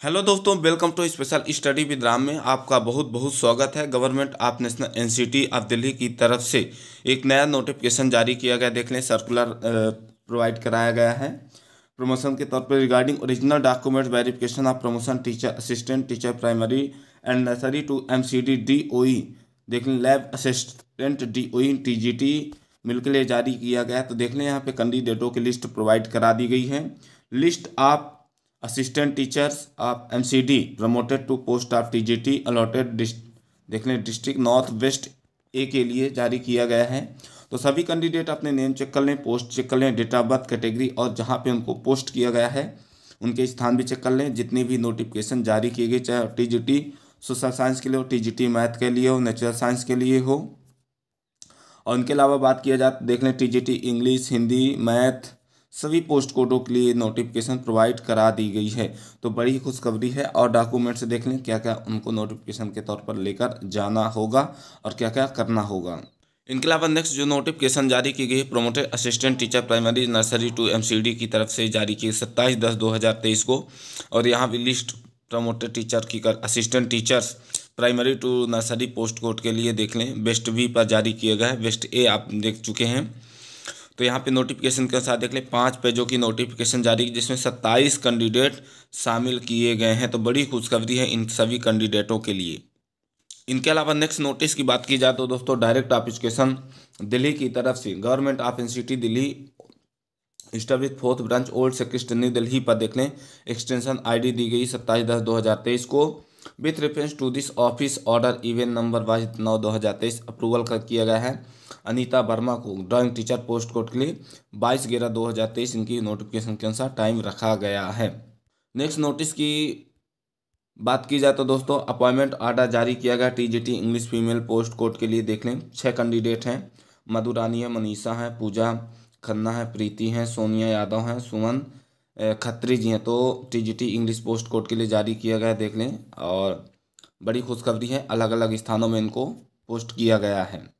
Hello दोस्तों welcome to special study with Ram में आपका बहुत बहुत स्वागत है। Government of national NCT of Delhi की तरफ़ से एक नया नोटिफिकेशन जारी किया गया। देख लें सर्कुलर प्रोवाइड कराया गया है। प्रमोशन के तौर पर regarding original document verification of promotion teacher assistant teacher primary and nursery to M C D D O देख लें lab assistant D O E T G T जारी किया गया। तो देख लें, यहाँ पे कैंडिडेटों की लिस्ट प्रोवाइड करा दी गई है। List of assistant teachers of MCD promoted to post of TGT allotted देख लें डिस्ट्रिक्ट नॉर्थ वेस्ट ए के लिए जारी किया गया है। तो सभी कैंडिडेट अपने नेम चेक कर लें पोस्ट चेक कर लें डेट ऑफ़ बर्थ कैटेगरी और जहाँ पे उनको पोस्ट किया गया है, उनके स्थान भी चेक कर लें। जितनी भी नोटिफिकेशन जारी किए गए, चाहे T G T social science के लिए हो टी जी टी मैथ के लिए हो नेचुरल साइंस के लिए हो। और उनके अलावा बात किया जाए, देख लें T G T English Hindi math सभी पोस्ट कोडों के लिए नोटिफिकेशन प्रोवाइड करा दी गई है। तो बड़ी ही खुशखबरी है और डॉक्यूमेंट्स देख लें क्या क्या उनको नोटिफिकेशन के तौर पर लेकर जाना होगा और क्या क्या करना होगा। इनके अलावा नेक्स्ट जो नोटिफिकेशन जारी की गई promoted assistant teacher primary nursery to MCD की तरफ़ से जारी की सत्ताईस दस दो हज़ार तेईस को। और यहाँ भी लिस्ट प्रमोटेड टीचर की कर assistant teachers primary to nursery post code के लिए देख लें। बेस्ट वी पर जारी किया गया है। बेस्ट ए आप देख चुके हैं। तो यहाँ पे नोटिफिकेशन के साथ देख लें, पाँच पेजों की नोटिफिकेशन जारी की जिसमें सत्ताईस कैंडिडेट शामिल किए गए हैं। तो बड़ी खुशखबरी है इन सभी कैंडिडेटों के लिए। इनके अलावा नेक्स्ट नोटिस की बात की जाए तो दोस्तों डायरेक्ट एप्लीकेशन दिल्ली की तरफ़ से। Government of city Delhi establish fourth branch old secretary new Delhi पर देख लें एक्सटेंशन आईडी दी गई सत्ताईस दस दो हज़ार तेईस को। With reference to this office order event number बाईस नौ दो हज़ार तेईस अप्रूवल कर किया गया है। अनीता वर्मा को ड्राइंग टीचर पोस्ट कोड के लिए बाईस ग्यारह दो हज़ार तेईस इनकी नोटिफिकेशन के अनुसार टाइम रखा गया है। नेक्स्ट नोटिस की बात की जाए तो दोस्तों अपॉइंटमेंट आर्डर जारी किया गया। TGT English female post code के लिए देख लें। छः कैंडिडेट हैं। मधुरानी है मनीषा है, पूजा, खन्ना है, प्रीति हैं, सोनिया यादव हैं, सुमन खत्री जी हैं तो टीजीटी इंग्लिश पोस्ट कोड के लिए जारी किया गया देख लें और बड़ी खुशखबरी है अलग अलग स्थानों में इनको पोस्ट किया गया है।